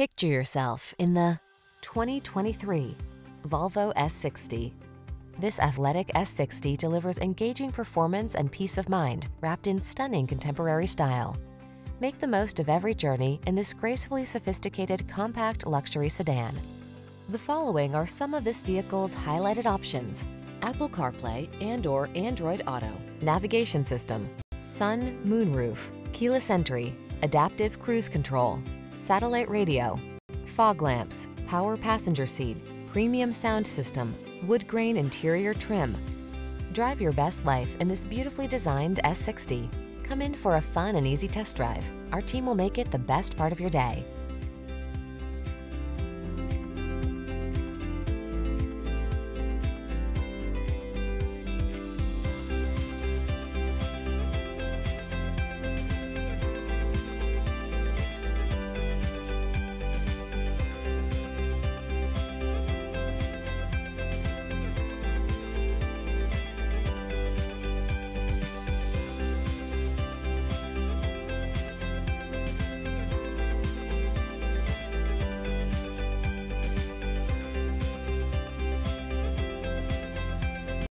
Picture yourself in the 2023 Volvo S60. This athletic S60 delivers engaging performance and peace of mind wrapped in stunning contemporary style. Make the most of every journey in this gracefully sophisticated compact luxury sedan. The following are some of this vehicle's highlighted options. Apple CarPlay and or Android Auto, navigation system, sun, moonroof, keyless entry, adaptive cruise control, satellite radio, fog lamps, power passenger seat, premium sound system, wood grain interior trim. Drive your best life in this beautifully designed S60. Come in for a fun and easy test drive. Our team will make it the best part of your day.